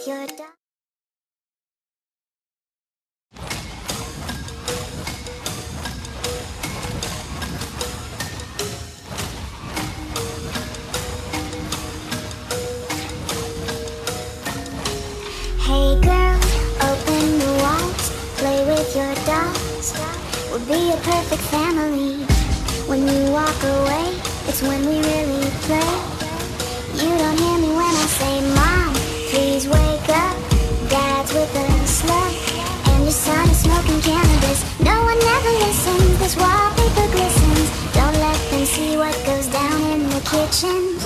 play with your dog. Hey girl, open the walls, play with your dolls. We'll be a perfect family. When you walk away, it's when we really play. You don't hear me ocean.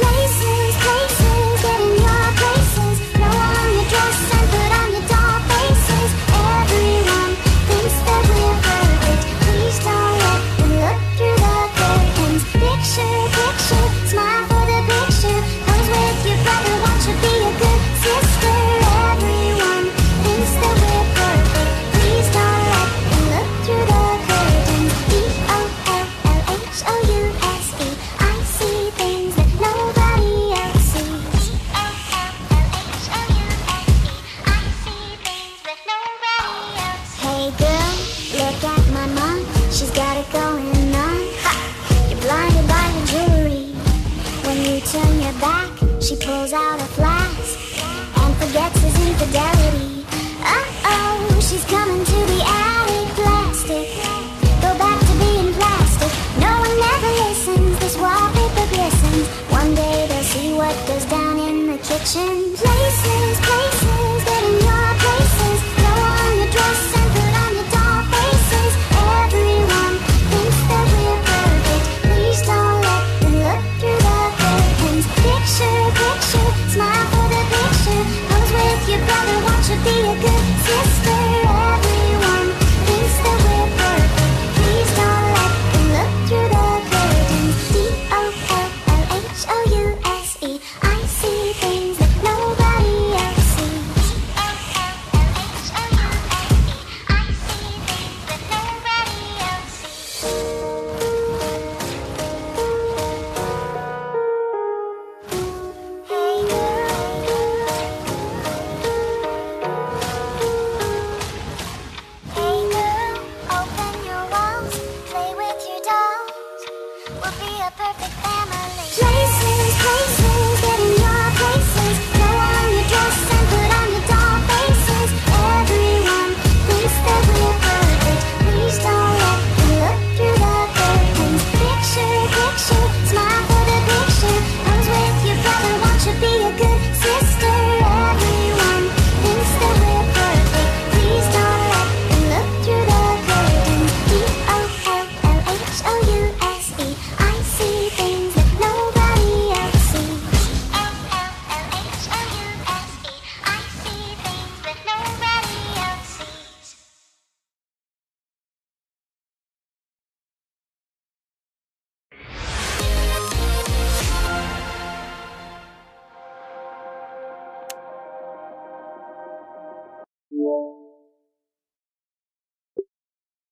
you turn your back, she pulls out a flask and forgets his infidelity. Uh oh, she's coming to the alley. Plastic, go back to being plastic. No one ever listens. This wallpaper glistens. One day they'll see what goes down in the kitchen. Places.